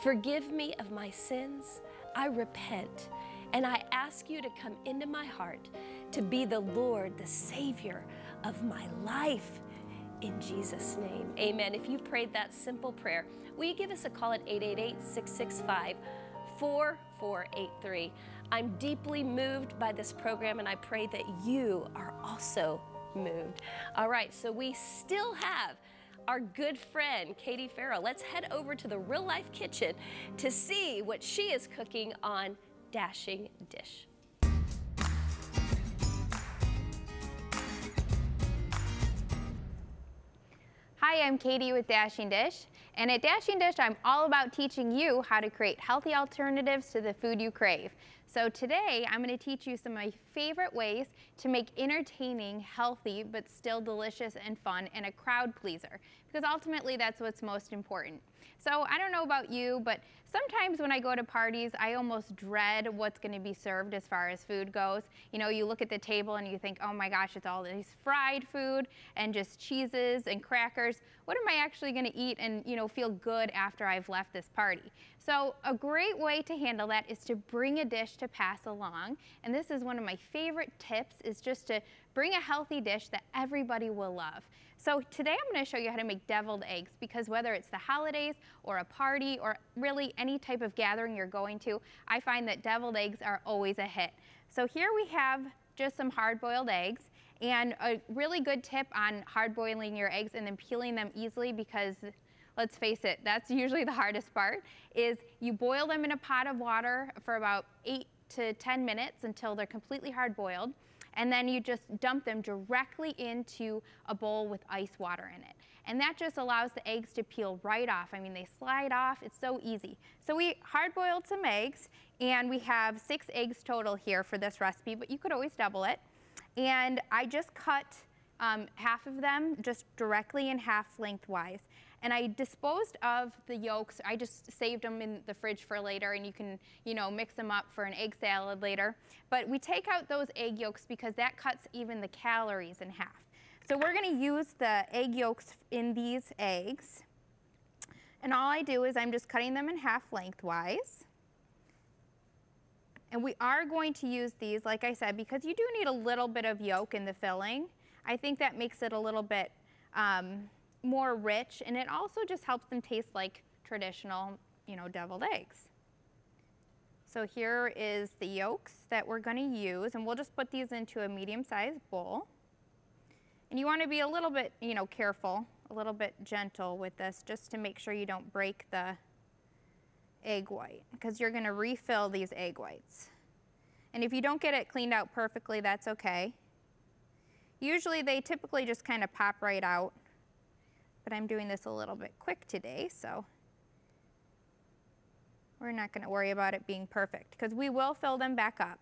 forgive me of my sins. I repent. And I ask you to come into my heart to be the Lord, the Savior of my life. In Jesus' name, amen. If you prayed that simple prayer, will you give us a call at 888 665 4483? I'm deeply moved by this program, and I pray that you are also moved. All right, so we still have our good friend, Katie Farrell. Let's head over to the real life kitchen to see what she is cooking on Dashing Dish. Hi, I'm Katie with Dashing Dish. And at Dashing Dish, I'm all about teaching you how to create healthy alternatives to the food you crave. So today I'm going to teach you some of my favorite ways to make entertaining, healthy, but still delicious and fun and a crowd pleaser because ultimately that's what's most important. So I don't know about you, but sometimes when I go to parties, I almost dread what's going to be served as far as food goes. You know, you look at the table and you think, oh my gosh, it's all these fried food and just cheeses and crackers. What am I actually going to eat and, you know, feel good after I've left this party? So a great way to handle that is to bring a dish to pass along. And this is one of my favorite tips is just to bring a healthy dish that everybody will love. So today I'm going to show you how to make deviled eggs because whether it's the holidays or a party or really any type of gathering you're going to, I find that deviled eggs are always a hit. So here we have just some hard-boiled eggs and a really good tip on hard boiling your eggs and then peeling them easily because let's face it, that's usually the hardest part, is you boil them in a pot of water for about eight to 10 minutes until they're completely hard boiled. And then you just dump them directly into a bowl with ice water in it. And that just allows the eggs to peel right off. I mean, they slide off, it's so easy. So we hard boiled some eggs and we have six eggs total here for this recipe, but you could always double it. And I just cut um, half of them just directly in half lengthwise. And I disposed of the yolks. I just saved them in the fridge for later, and you can, you know, mix them up for an egg salad later. But we take out those egg yolks because that cuts even the calories in half. So we're going to use the egg yolks in these eggs. And all I do is I'm just cutting them in half lengthwise. And we are going to use these, like I said, because you do need a little bit of yolk in the filling. I think that makes it a little bit um, more rich, and it also just helps them taste like traditional, you know, deviled eggs. So here is the yolks that we're going to use, and we'll just put these into a medium-sized bowl. And you want to be a little bit, you know, careful, a little bit gentle with this, just to make sure you don't break the egg white, because you're going to refill these egg whites. And if you don't get it cleaned out perfectly, that's okay. Usually they typically just kind of pop right out, but I'm doing this a little bit quick today, so we're not going to worry about it being perfect because we will fill them back up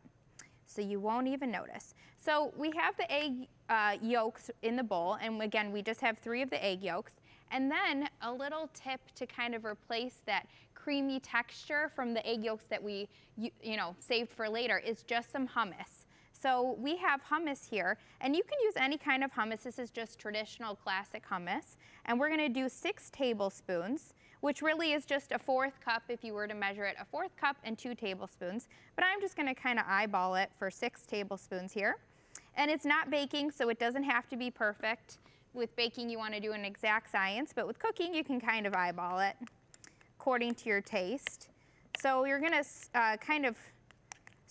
so you won't even notice. So we have the egg uh, yolks in the bowl, and again, we just have three of the egg yolks. And then a little tip to kind of replace that creamy texture from the egg yolks that we, you, you know, saved for later is just some hummus. So we have hummus here, and you can use any kind of hummus. This is just traditional classic hummus. And we're gonna do six tablespoons, which really is just a fourth cup if you were to measure it, a fourth cup and two tablespoons. But I'm just gonna kind of eyeball it for six tablespoons here. And it's not baking, so it doesn't have to be perfect. With baking, you wanna do an exact science, but with cooking, you can kind of eyeball it according to your taste. So you're gonna uh, kind of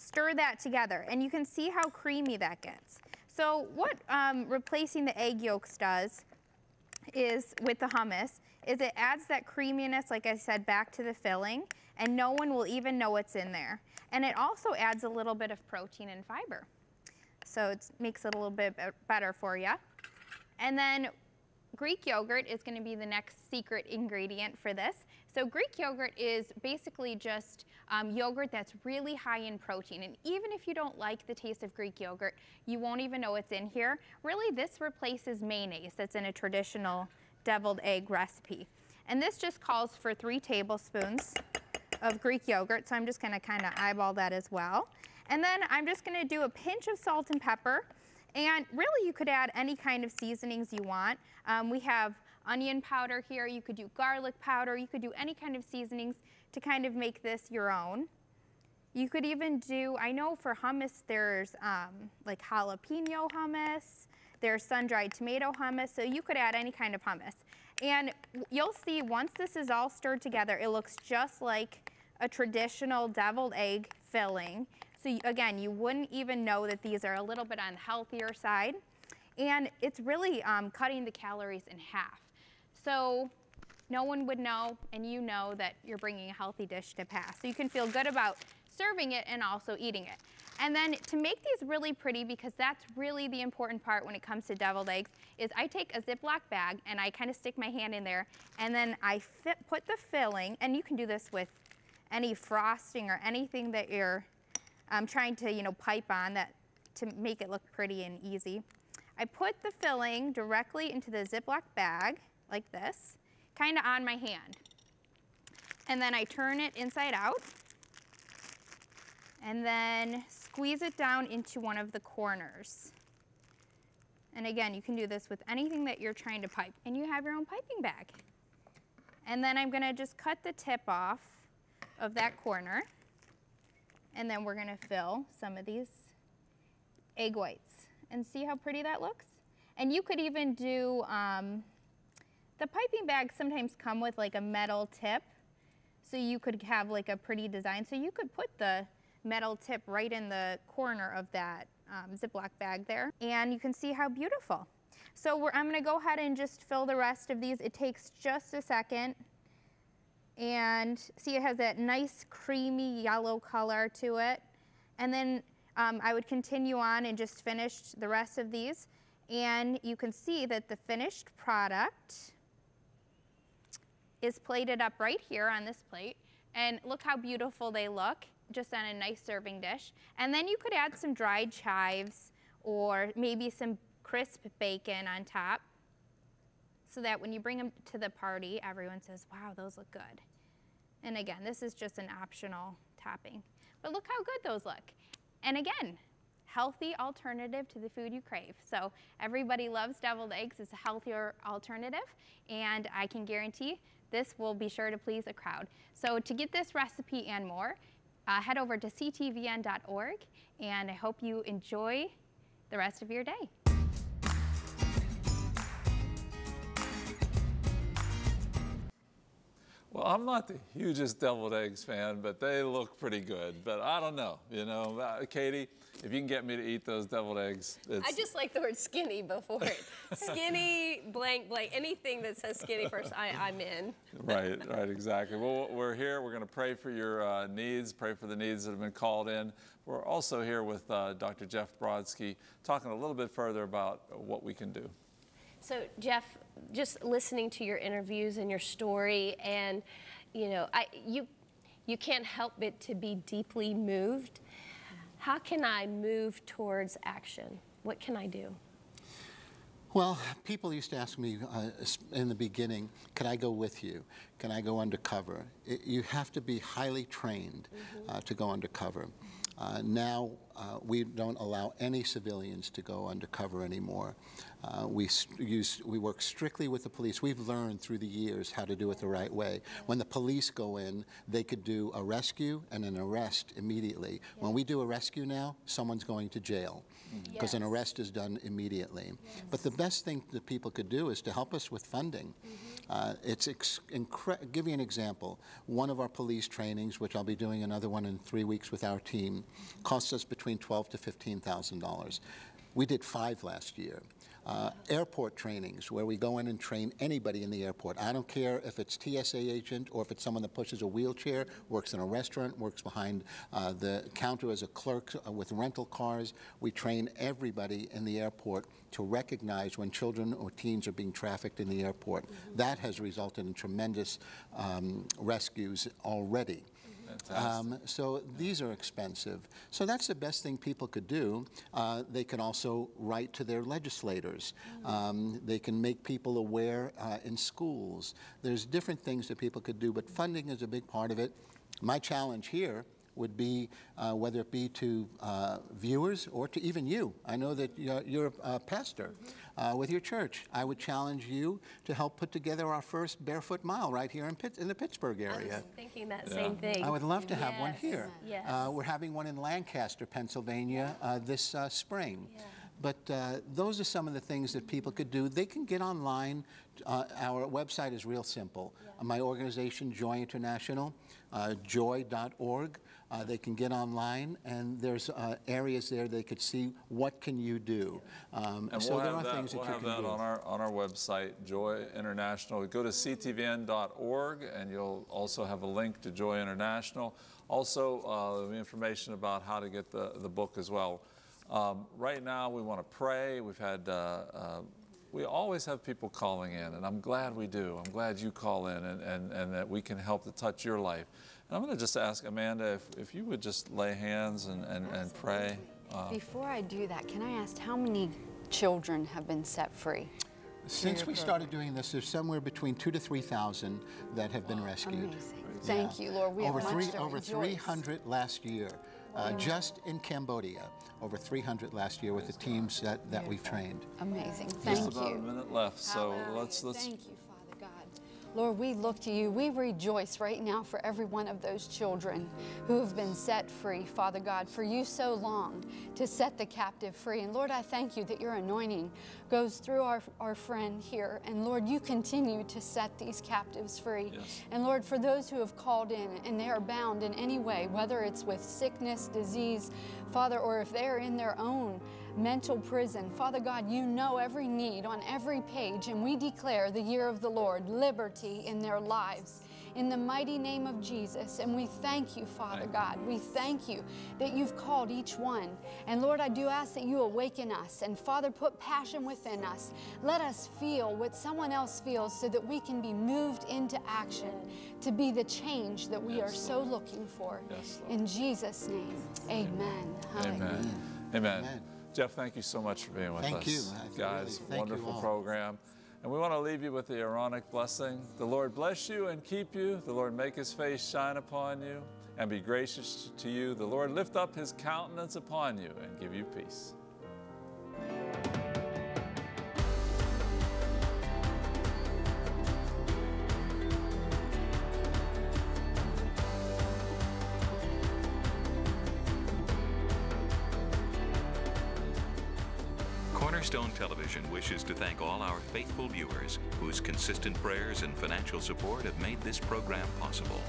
stir that together, and you can see how creamy that gets. So what um, replacing the egg yolks does is, with the hummus, is it adds that creaminess, like I said, back to the filling, and no one will even know what's in there. And it also adds a little bit of protein and fiber. So it makes it a little bit better for you. And then Greek yogurt is going to be the next secret ingredient for this. So Greek yogurt is basically just um, yogurt that's really high in protein. And even if you don't like the taste of Greek yogurt, you won't even know it's in here. Really, this replaces mayonnaise that's in a traditional deviled egg recipe. And this just calls for three tablespoons of Greek yogurt. So I'm just going to kind of eyeball that as well. And then I'm just going to do a pinch of salt and pepper. And really, you could add any kind of seasonings you want. Um, we have onion powder here. You could do garlic powder. You could do any kind of seasonings to kind of make this your own. You could even do, I know for hummus, there's um, like jalapeno hummus. There's sun-dried tomato hummus. So you could add any kind of hummus. And you'll see once this is all stirred together, it looks just like a traditional deviled egg filling. So again, you wouldn't even know that these are a little bit on the healthier side. And it's really um, cutting the calories in half. So no one would know, and you know that you're bringing a healthy dish to pass. So you can feel good about serving it and also eating it. And then to make these really pretty, because that's really the important part when it comes to deviled eggs, is I take a Ziploc bag and I kind of stick my hand in there, and then I fit, put the filling, and you can do this with any frosting or anything that you're um, trying to, you know, pipe on that to make it look pretty and easy. I put the filling directly into the Ziploc bag like this, kind of on my hand. And then I turn it inside out and then squeeze it down into one of the corners. And again, you can do this with anything that you're trying to pipe, and you have your own piping bag. And then I'm gonna just cut the tip off of that corner. And then we're gonna fill some of these egg whites and see how pretty that looks. And you could even do, um, the piping bags sometimes come with like a metal tip. So you could have like a pretty design. So you could put the metal tip right in the corner of that um, Ziploc bag there. And you can see how beautiful. So I'm gonna go ahead and just fill the rest of these. It takes just a second. And see it has that nice creamy yellow color to it. And then um, I would continue on and just finish the rest of these. And you can see that the finished product is plated up right here on this plate. And look how beautiful they look, just on a nice serving dish. And then you could add some dried chives or maybe some crisp bacon on top so that when you bring them to the party, everyone says, wow, those look good. And again, this is just an optional topping. But look how good those look. And again, healthy alternative to the food you crave. So everybody loves deviled eggs. It's a healthier alternative. And I can guarantee this will be sure to please a crowd. So to get this recipe and more, uh, head over to ctvn.org. And I hope you enjoy the rest of your day. Well, I'm not the hugest deviled eggs fan, but they look pretty good. But I don't know, you know, uh, Katie, if you can get me to eat those deviled eggs, I just like the word skinny before it. skinny, blank, blank, anything that says skinny first, I, am in. right, right, exactly. Well, we're here. We're going to pray for your uh, needs, pray for the needs that have been called in. We're also here with uh, Dr. Jeff Brodsky, talking a little bit further about what we can do. So, Jeff, just listening to your interviews and your story, and you know, I you you can't help but to be deeply moved. How can I move towards action? What can I do? Well, people used to ask me uh, in the beginning, can I go with you? Can I go undercover? It, you have to be highly trained mm -hmm. uh, to go undercover. Uh, now uh, we don't allow any civilians to go undercover anymore. Uh, we, use, we work strictly with the police. We've learned through the years how to do it the right way. When the police go in, they could do a rescue and an arrest immediately. When we do a rescue now, someone's going to jail because yes. an arrest is done immediately. Yes. But the best thing that people could do is to help us with funding. Mm -hmm. uh, it's give you an example. One of our police trainings, which I'll be doing another one in three weeks with our team, costs us between twelve to fifteen thousand dollars. We did five last year uh, airport trainings where we go in and train anybody in the airport. I don't care if it's TSA agent or if it's someone that pushes a wheelchair, works in a restaurant, works behind uh, the counter as a clerk uh, with rental cars. We train everybody in the airport to recognize when children or teens are being trafficked in the airport. Mm -hmm. That has resulted in tremendous um, rescues already. Um, so these are expensive. So that's the best thing people could do. Uh, they can also write to their legislators. Um, they can make people aware uh, in schools. There's different things that people could do, but funding is a big part of it. My challenge here would be uh, whether it be to uh, viewers or to even you. I know that you're, you're a pastor. Mm -hmm uh, with your church. I would challenge you to help put together our first barefoot mile right here in, Pitt, in the Pittsburgh area. I was thinking that yeah. same thing. I would love to have yes. one here. Yes. Uh, we're having one in Lancaster, Pennsylvania uh, this uh, spring. Yeah. But uh, those are some of the things that people could do. They can get online. Uh, our website is real simple. Yeah. my organization, Joy International, joy.org. Uh, they can get online, and there's uh, areas there they could see what can you do. Um, and so we'll there are that, things we'll that you can do. We'll have that on our, on our website, Joy International. Go to ctvn.org, and you'll also have a link to Joy International. Also, uh, the information about how to get the, the book as well. Um, right now, we want to pray. We've had uh, uh, we always have people calling in, and I'm glad we do. I'm glad you call in and, and, and that we can help to touch your life. And I'm going to just ask Amanda if, if you would just lay hands and, and, and pray. Uh, Before I do that, can I ask how many children have been set free? Since we started doing this, there's somewhere between two to 3,000 that have been rescued. Amazing. Thank you, Lord. We over have three, Over 300 last year. Uh, just in Cambodia, over 300 last year with the teams that, that we've trained. Amazing. Thank Just about a minute left, so let's let's. Thank you. Lord, we look to you. We rejoice right now for every one of those children who have been set free, Father God, for you so long to set the captive free. And Lord, I thank you that your anointing goes through our, our friend here. And Lord, you continue to set these captives free. Yes. And Lord, for those who have called in and they are bound in any way, whether it's with sickness, disease, Father, or if they're in their own mental prison. Father God, you know every need on every page, and we declare the year of the Lord, liberty in their lives. In the mighty name of Jesus. And we thank you, Father God. We thank you that you've called each one. And Lord, I do ask that you awaken us. And Father, put passion within us. Let us feel what someone else feels so that we can be moved into action to be the change that we yes, are so looking for. Yes, In Jesus' name, amen. Amen. Amen. amen. amen. Jeff, thank you so much for being with thank us. Thank you. Guys, wonderful program. And we want to leave you with the Aaronic blessing. The Lord bless you and keep you. The Lord make his face shine upon you and be gracious to you. The Lord lift up his countenance upon you and give you peace. Cornerstone Television wishes to thank all our faithful viewers whose consistent prayers and financial support have made this program possible.